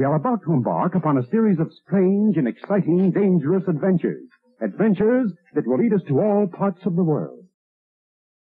We are about to embark upon a series of strange and exciting, dangerous adventures. Adventures that will lead us to all parts of the world.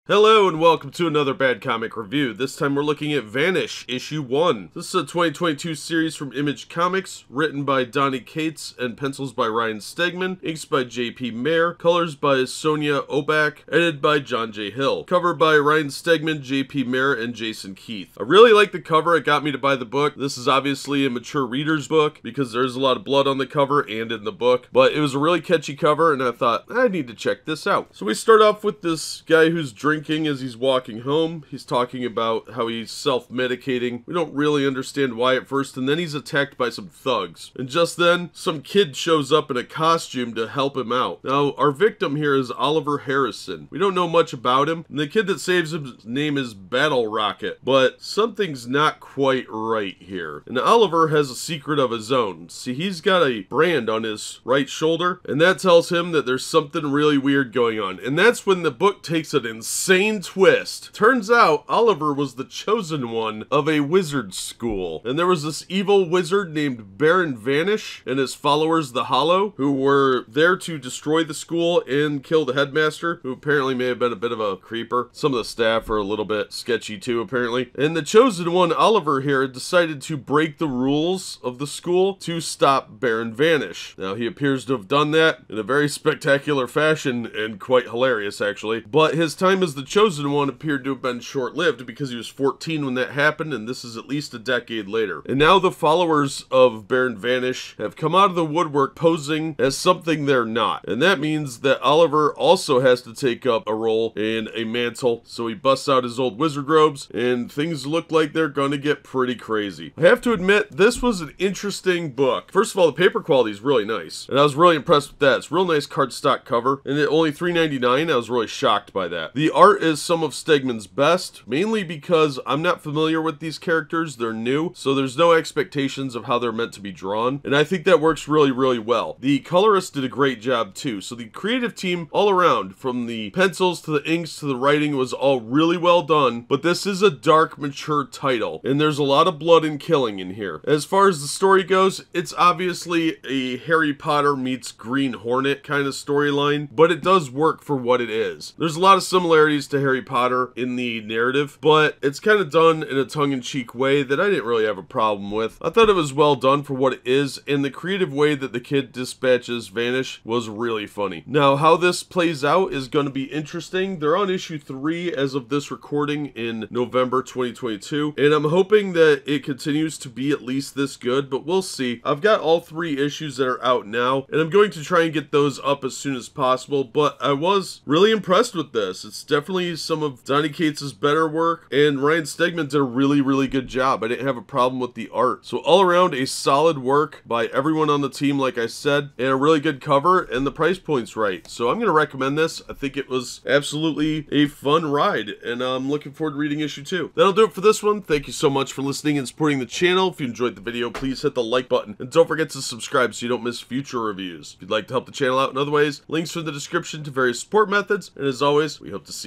Hello and welcome to another Bad Comic Review. This time we're looking at Vanish, Issue 1. This is a 2022 series from Image Comics, written by Donny Cates and pencils by Ryan Stegman, inks by J.P. Mayer, colors by Sonia Oback, edited by John J. Hill. Cover by Ryan Stegman, J.P. Mayer, and Jason Keith. I really like the cover, it got me to buy the book. This is obviously a mature reader's book because there's a lot of blood on the cover and in the book, but it was a really catchy cover and I thought, I need to check this out. So we start off with this guy who's drinking drinking as he's walking home. He's talking about how he's self-medicating. We don't really understand why at first, and then he's attacked by some thugs. And just then, some kid shows up in a costume to help him out. Now, our victim here is Oliver Harrison. We don't know much about him, and the kid that saves him's name is Battle Rocket, but something's not quite right here. And Oliver has a secret of his own. See, he's got a brand on his right shoulder, and that tells him that there's something really weird going on. And that's when the book takes an insane insane twist. Turns out Oliver was the chosen one of a wizard school. And there was this evil wizard named Baron Vanish and his followers, the Hollow, who were there to destroy the school and kill the headmaster, who apparently may have been a bit of a creeper. Some of the staff are a little bit sketchy too, apparently. And the chosen one, Oliver here, decided to break the rules of the school to stop Baron Vanish. Now, he appears to have done that in a very spectacular fashion and quite hilarious, actually. But his time as the chosen one appeared to have been short lived because he was 14 when that happened, and this is at least a decade later. And now the followers of Baron Vanish have come out of the woodwork posing as something they're not. And that means that Oliver also has to take up a role in a mantle, so he busts out his old wizard robes, and things look like they're gonna get pretty crazy. I have to admit, this was an interesting book. First of all, the paper quality is really nice, and I was really impressed with that. It's real nice cardstock cover, and at only $3.99, I was really shocked by that. The art art is some of Stegman's best, mainly because I'm not familiar with these characters, they're new, so there's no expectations of how they're meant to be drawn, and I think that works really, really well. The colorist did a great job too, so the creative team all around, from the pencils to the inks to the writing, was all really well done, but this is a dark, mature title, and there's a lot of blood and killing in here. As far as the story goes, it's obviously a Harry Potter meets Green Hornet kind of storyline, but it does work for what it is. There's a lot of similarities to Harry Potter in the narrative, but it's kind of done in a tongue-in-cheek way that I didn't really have a problem with. I thought it was well done for what it is, and the creative way that the kid dispatches Vanish was really funny. Now, how this plays out is going to be interesting. They're on issue 3 as of this recording in November 2022, and I'm hoping that it continues to be at least this good, but we'll see. I've got all three issues that are out now, and I'm going to try and get those up as soon as possible, but I was really impressed with this. It's definitely definitely some of Donny Cates' better work, and Ryan Stegman did a really, really good job. I didn't have a problem with the art. So all around, a solid work by everyone on the team, like I said, and a really good cover, and the price point's right. So I'm going to recommend this. I think it was absolutely a fun ride, and I'm looking forward to reading issue two. That'll do it for this one. Thank you so much for listening and supporting the channel. If you enjoyed the video, please hit the like button, and don't forget to subscribe so you don't miss future reviews. If you'd like to help the channel out in other ways, links are in the description to various support methods, and as always, we hope to see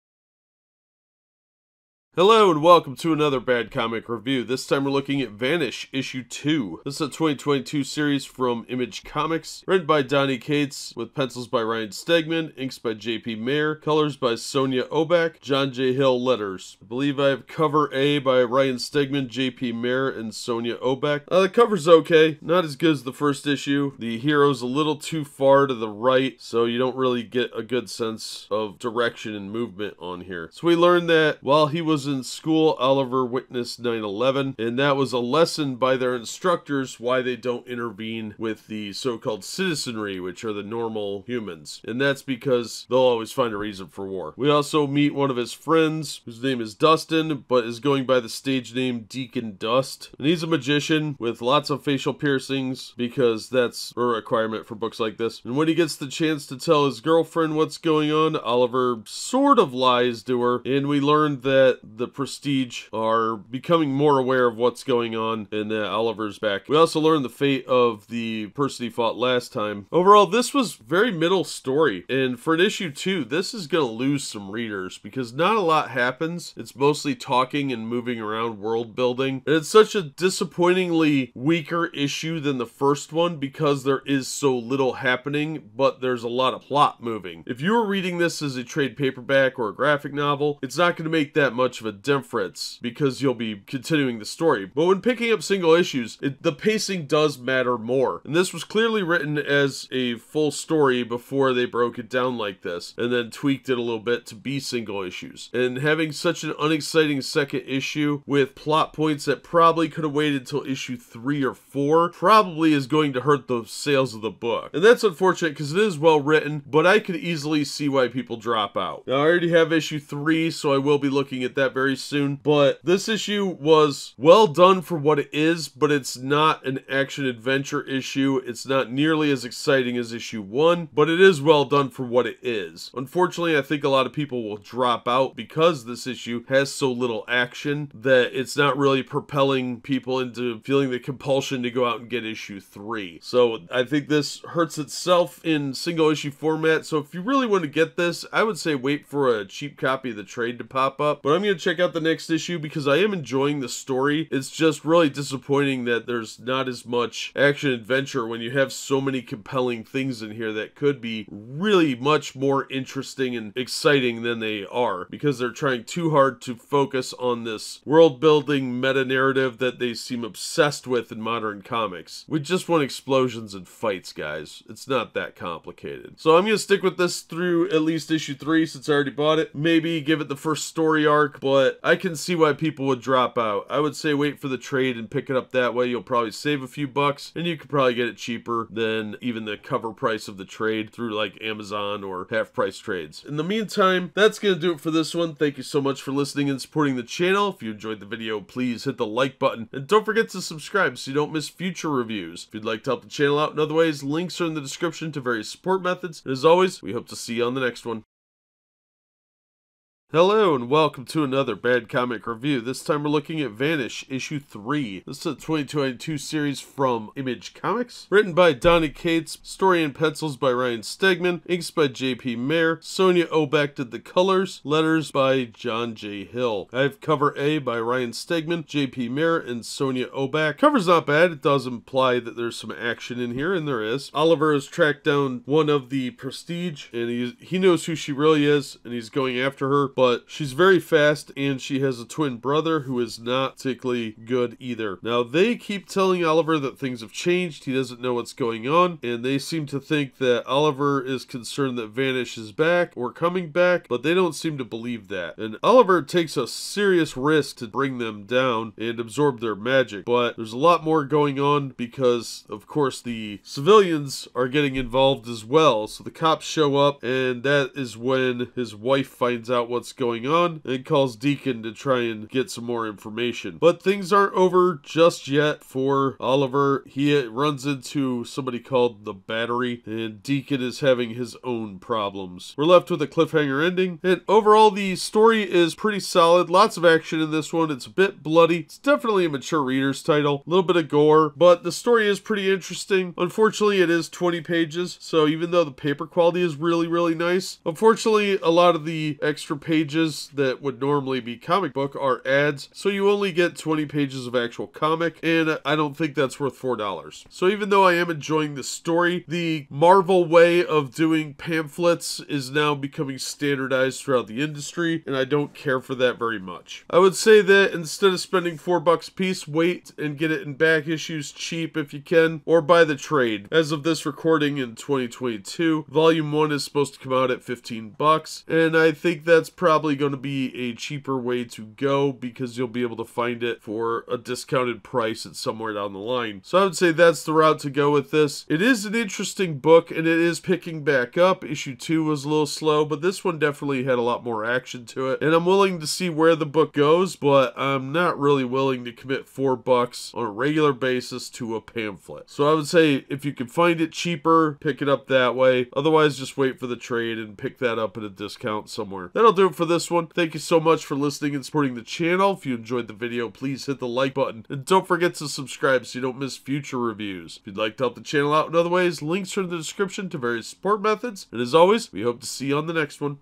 Hello and welcome to another Bad Comic Review. This time we're looking at Vanish, Issue 2. This is a 2022 series from Image Comics, written by Donny Cates, with pencils by Ryan Stegman, inks by J.P. Mayer, colors by Sonia Oback, John J. Hill letters. I believe I have cover A by Ryan Stegman, J.P. Mayer, and Sonia Oback. Uh, the cover's okay, not as good as the first issue. The hero's a little too far to the right, so you don't really get a good sense of direction and movement on here. So we learned that while he was was in school, Oliver witnessed 9-11, and that was a lesson by their instructors why they don't intervene with the so-called citizenry, which are the normal humans. And that's because they'll always find a reason for war. We also meet one of his friends, whose name is Dustin, but is going by the stage name Deacon Dust. And he's a magician with lots of facial piercings, because that's a requirement for books like this. And when he gets the chance to tell his girlfriend what's going on, Oliver sort of lies to her, and we learn that the Prestige are becoming more aware of what's going on and that Oliver's back. We also learn the fate of the person he fought last time. Overall, this was very middle story. And for an issue two, this is going to lose some readers because not a lot happens. It's mostly talking and moving around world building. And it's such a disappointingly weaker issue than the first one because there is so little happening, but there's a lot of plot moving. If you were reading this as a trade paperback or a graphic novel, it's not going to make that much of a difference because you'll be continuing the story. But when picking up single issues, it, the pacing does matter more. And this was clearly written as a full story before they broke it down like this and then tweaked it a little bit to be single issues. And having such an unexciting second issue with plot points that probably could have waited until issue three or four probably is going to hurt the sales of the book. And that's unfortunate because it is well written, but I could easily see why people drop out. Now, I already have issue three, so I will be looking at that very soon, but this issue was well done for what it is, but it's not an action adventure issue. It's not nearly as exciting as issue one, but it is well done for what it is. Unfortunately, I think a lot of people will drop out because this issue has so little action that it's not really propelling people into feeling the compulsion to go out and get issue three. So I think this hurts itself in single issue format. So if you really want to get this, I would say wait for a cheap copy of the trade to pop up. But I'm going to check out the next issue because I am enjoying the story. It's just really disappointing that there's not as much action adventure when you have so many compelling things in here that could be really much more interesting and exciting than they are because they're trying too hard to focus on this world building meta narrative that they seem obsessed with in modern comics. We just want explosions and fights, guys. It's not that complicated. So I'm going to stick with this through at least issue 3 since I already bought it. Maybe give it the first story arc, but I can see why people would drop out. I would say wait for the trade and pick it up that way. You'll probably save a few bucks and you could probably get it cheaper than even the cover price of the trade through like Amazon or half price trades. In the meantime, that's going to do it for this one. Thank you so much for listening and supporting the channel. If you enjoyed the video, please hit the like button and don't forget to subscribe so you don't miss future reviews. If you'd like to help the channel out in other ways, links are in the description to various support methods. And as always, we hope to see you on the next one. Hello and welcome to another Bad Comic Review. This time we're looking at Vanish, issue 3. This is a 2022 series from Image Comics. Written by Donny Cates, story and pencils by Ryan Stegman, inks by J.P. Mayer, Sonia Oback did the colors, letters by John J. Hill. I have cover A by Ryan Stegman, J.P. Mayer, and Sonia Oback. Cover's not bad, it does imply that there's some action in here, and there is. Oliver has tracked down one of the Prestige, and he, he knows who she really is, and he's going after her, but she's very fast and she has a twin brother who is not particularly good either. Now, they keep telling Oliver that things have changed, he doesn't know what's going on, and they seem to think that Oliver is concerned that Vanish is back or coming back, but they don't seem to believe that. And Oliver takes a serious risk to bring them down and absorb their magic, but there's a lot more going on because, of course, the civilians are getting involved as well. So the cops show up, and that is when his wife finds out what's going on and calls Deacon to try and get some more information. But things aren't over just yet for Oliver. He uh, runs into somebody called the Battery, and Deacon is having his own problems. We're left with a cliffhanger ending, and overall, the story is pretty solid. Lots of action in this one. It's a bit bloody. It's definitely a mature reader's title. A little bit of gore, but the story is pretty interesting. Unfortunately, it is 20 pages, so even though the paper quality is really, really nice, unfortunately, a lot of the extra pages that would normally be comic book are ads, so you only get 20 pages of actual comic, and I don't think that's worth $4. So even though I am enjoying the story, the Marvel way of doing pamphlets is now becoming standardized throughout the industry, and I don't care for that very much. I would say that instead of spending 4 bucks a piece, wait and get it in back issues cheap if you can, or buy the trade. As of this recording in 2022, Volume 1 is supposed to come out at 15 bucks, and I think that's probably going to be a cheaper way to go because you'll be able to find it for a discounted price at somewhere down the line. So I would say that's the route to go with this. It is an interesting book and it is picking back up. Issue 2 was a little slow, but this one definitely had a lot more action to it. And I'm willing to see where the book goes, but I'm not really willing to commit 4 bucks on a regular basis to a pamphlet. So I would say if you can find it cheaper, pick it up that way. Otherwise, just wait for the trade and pick that up at a discount somewhere. That'll do it for this one. Thank you so much for listening and supporting the channel. If you enjoyed the video, please hit the like button. And don't forget to subscribe so you don't miss future reviews. If you'd like to help the channel out in other ways, links are in the description to various support methods. And as always, we hope to see you on the next one.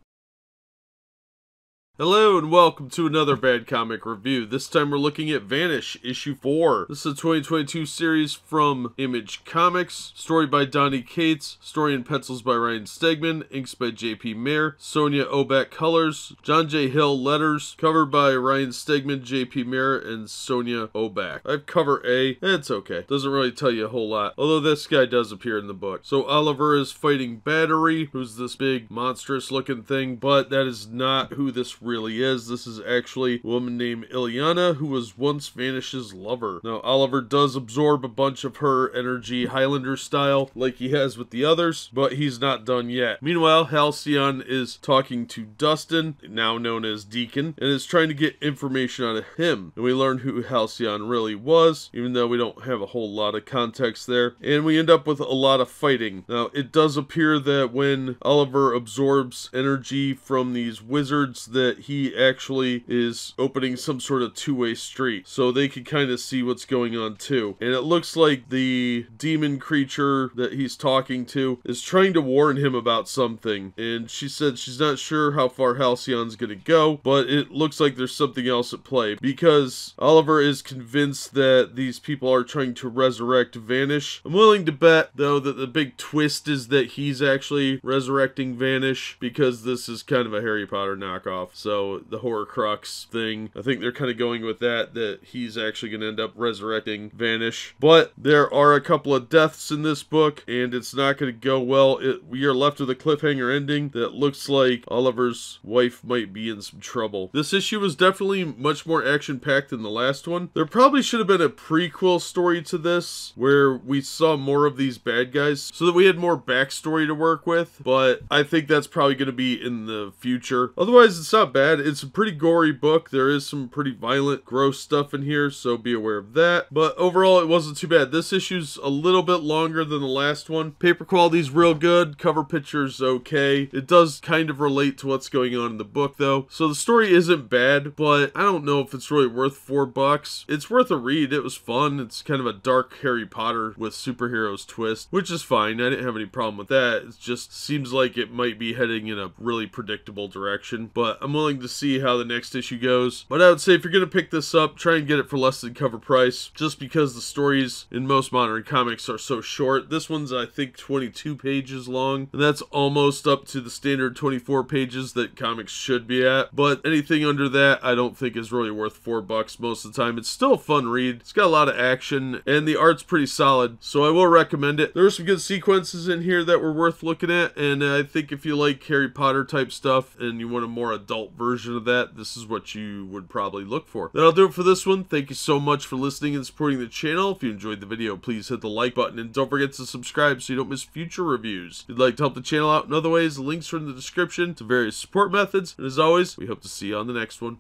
Hello and welcome to another Bad Comic Review. This time we're looking at Vanish, issue 4. This is a 2022 series from Image Comics. Story by Donny Cates, story and pencils by Ryan Stegman, inks by J.P. Mayer, Sonia Oback colors, John J. Hill letters, cover by Ryan Stegman, J.P. Mayer, and Sonia Oback. I have cover A. It's okay. Doesn't really tell you a whole lot, although this guy does appear in the book. So Oliver is fighting Battery, who's this big monstrous looking thing, but that is not who this really is. This is actually a woman named Illyana, who was once Vanish's lover. Now, Oliver does absorb a bunch of her energy Highlander style, like he has with the others, but he's not done yet. Meanwhile, Halcyon is talking to Dustin, now known as Deacon, and is trying to get information out of him. And we learn who Halcyon really was, even though we don't have a whole lot of context there. And we end up with a lot of fighting. Now, it does appear that when Oliver absorbs energy from these wizards that he actually is opening some sort of two-way street so they can kind of see what's going on too. And it looks like the demon creature that he's talking to is trying to warn him about something. And she said she's not sure how far Halcyon's gonna go but it looks like there's something else at play because Oliver is convinced that these people are trying to resurrect Vanish. I'm willing to bet though that the big twist is that he's actually resurrecting Vanish because this is kind of a Harry Potter knockoff so the Horcrux thing. I think they're kind of going with that, that he's actually going to end up resurrecting Vanish. But there are a couple of deaths in this book, and it's not going to go well. It, we are left with a cliffhanger ending that looks like Oliver's wife might be in some trouble. This issue was definitely much more action-packed than the last one. There probably should have been a prequel story to this, where we saw more of these bad guys, so that we had more backstory to work with, but I think that's probably going to be in the future. Otherwise, it's not bad. It's a pretty gory book. There is some pretty violent, gross stuff in here, so be aware of that. But overall, it wasn't too bad. This issue's a little bit longer than the last one. Paper quality's real good. Cover picture's okay. It does kind of relate to what's going on in the book, though. So the story isn't bad, but I don't know if it's really worth four bucks. It's worth a read. It was fun. It's kind of a dark Harry Potter with superheroes twist, which is fine. I didn't have any problem with that. It just seems like it might be heading in a really predictable direction, but I'm willing to see how the next issue goes. But I would say if you're going to pick this up, try and get it for less than cover price, just because the stories in most modern comics are so short. This one's, I think, 22 pages long, and that's almost up to the standard 24 pages that comics should be at. But anything under that, I don't think is really worth four bucks most of the time. It's still a fun read. It's got a lot of action, and the art's pretty solid, so I will recommend it. There are some good sequences in here that were worth looking at, and I think if you like Harry Potter type stuff and you want a more adult version of that, this is what you would probably look for. That'll do it for this one. Thank you so much for listening and supporting the channel. If you enjoyed the video, please hit the like button and don't forget to subscribe so you don't miss future reviews. If you'd like to help the channel out in other ways, links are in the description to various support methods. And as always, we hope to see you on the next one.